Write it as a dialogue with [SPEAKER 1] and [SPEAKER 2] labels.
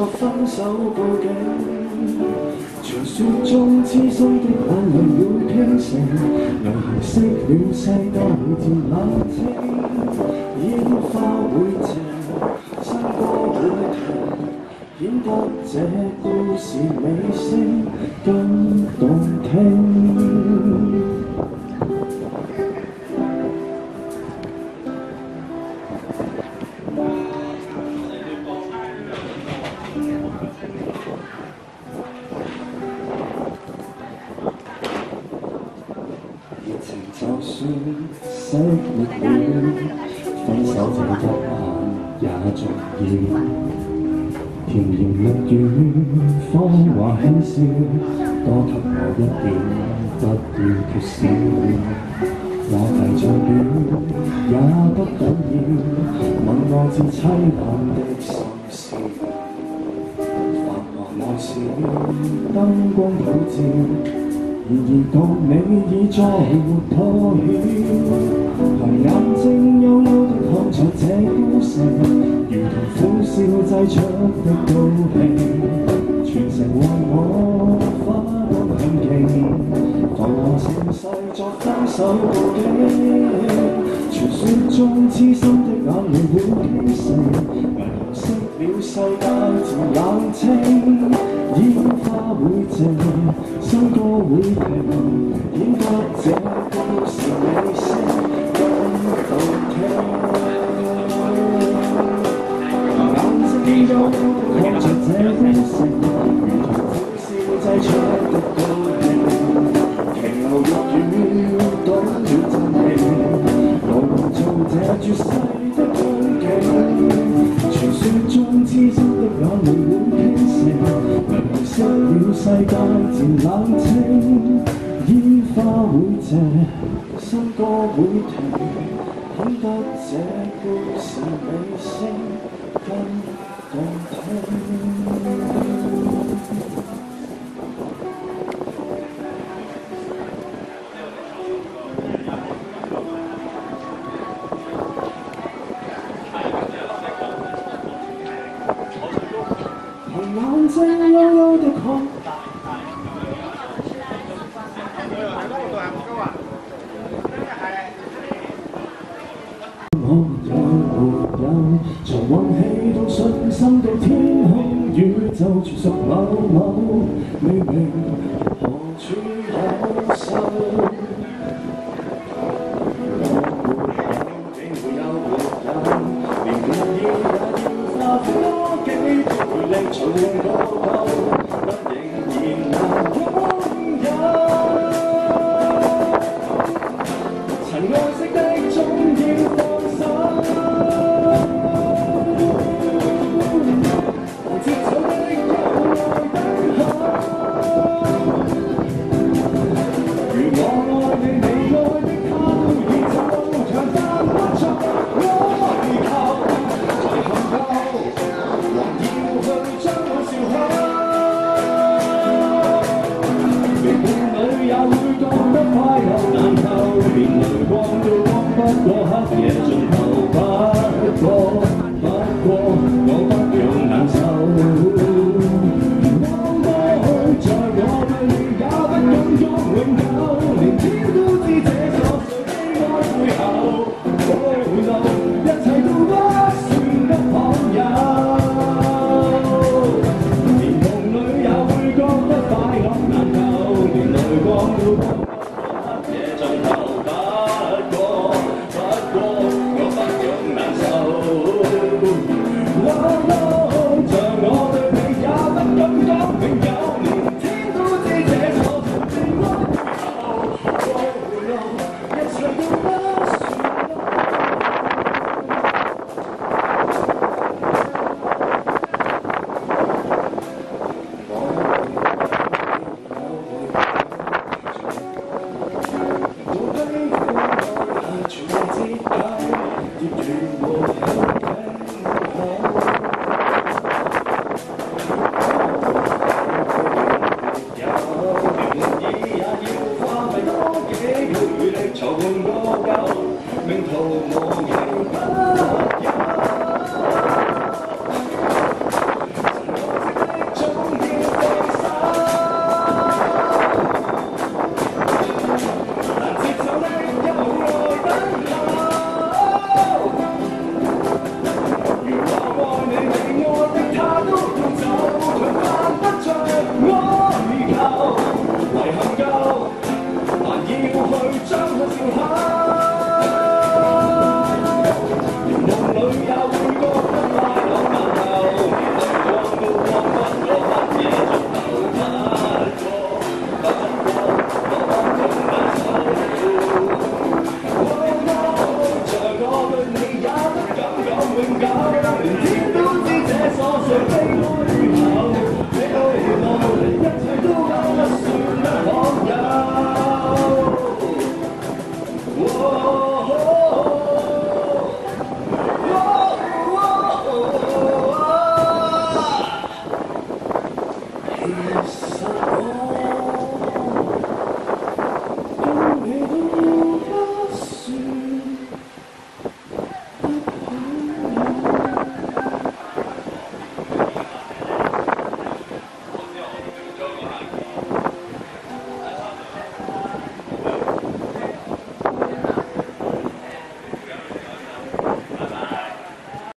[SPEAKER 1] 作分手布景，传说中痴心的眼泪会听成流行色，恋声当甜冷清，烟花会谢，笙歌会停，显得这故事尾声更动听。是失恋，分手这一晚也重要。甜言蜜语，谎话轻笑，多给我一点，不要缺少。我提再短，也不紧要，吻我至凄惨的心事。繁华闹市，灯光普照。然而共你已再没破晓，抬眼睛幽幽的看着这孤城，如同苦笑挤出的倒影，全城为我花灯轻映，在我盛世作分手告终。传说中痴心的眼泪会滴成。了世界渐冷清，烟花会静，笙歌会停，演得这故事声声动听。眼睛都看着这孤城，如同苦笑挤出的笑柄，情浓欲语，多了真情。来共造这绝世。世界渐冷清，烟花会谢，笙歌会停，懂得这故事尾声更动听。我有没有从运气到信心到天空宇宙全属某某？你明何处有谁？我好别扭。乔工。Yes.